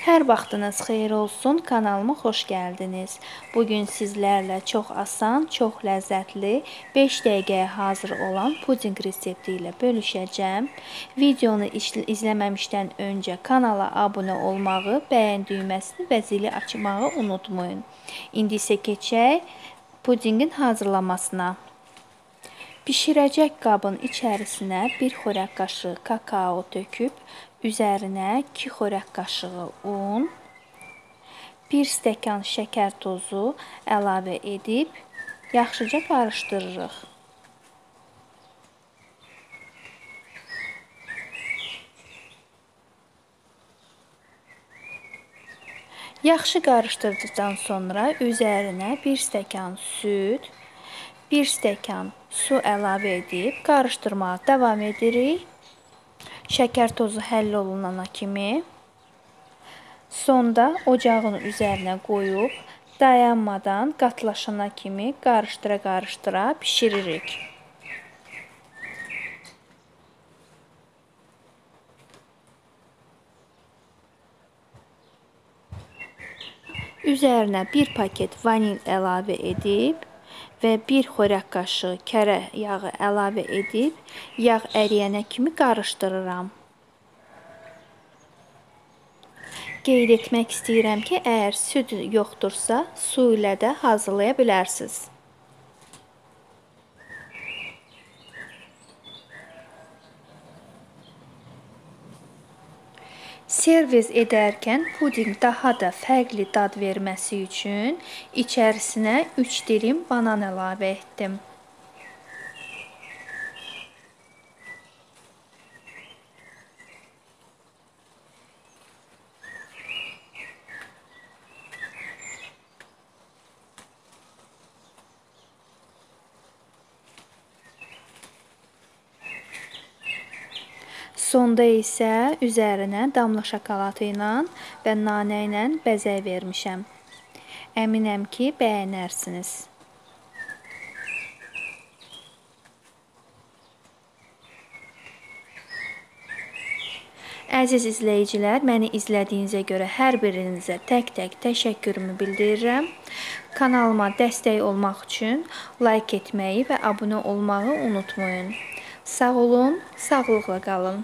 Hər vaxtınız xeyir olsun. Kanalıma xoş gəldiniz. Bu gün sizlərlə çox asan, çox ləzzətli, 5 dəqiqəyə hazır olan pudinq resepti ilə bölüşəcəm. Videonu izləməmişdən öncə kanala abunə olmağı, bəyən düyməsini və zili açmağı unutmayın. İndi isə keçək pudinqin hazırlamasına. Bişirəcək qabın içərisinə 1 xörək qaşığı kakao töküb Üzərinə 2 xörək qaşığı un, 1 stəkan şəkər tozu əlavə edib yaxşıca qarışdırırıq. Yaxşı qarışdırdıqdan sonra üzərinə 1 stəkan süd, 1 stəkan su əlavə edib qarışdırmağa davam edirik. Şəkər tozu həll olunana kimi sonda ocağın üzərinə qoyub dayanmadan qatlaşana kimi qarışdıra-qarışdıra bişiririk. Üzərinə 1 paket vanil əlavə edib və 1 xörək qaşığı kərə yağı əlavə edib yağ əriyənə kimi qarışdırıram. Qeyd etmək istəyirəm ki, əgər süd yoxdursa, su ilə də hazırlaya bilərsiniz. Servis edərkən pudinq daha da fərqli dad verməsi üçün içərisinə 3 dilim banan əlavə etdim. Sonda isə üzərinə damla şokoladı ilə və nanə ilə bəzək vermişəm. Əminəm ki, bəyənərsiniz. Əziz izləyicilər, məni izlədiyinizə görə hər birinizə tək-tək təşəkkürümü bildirirəm. Kanalıma dəstək olmaq üçün like etməyi və abunə olmağı unutmayın. Sağ olun, sağlıqla qalın.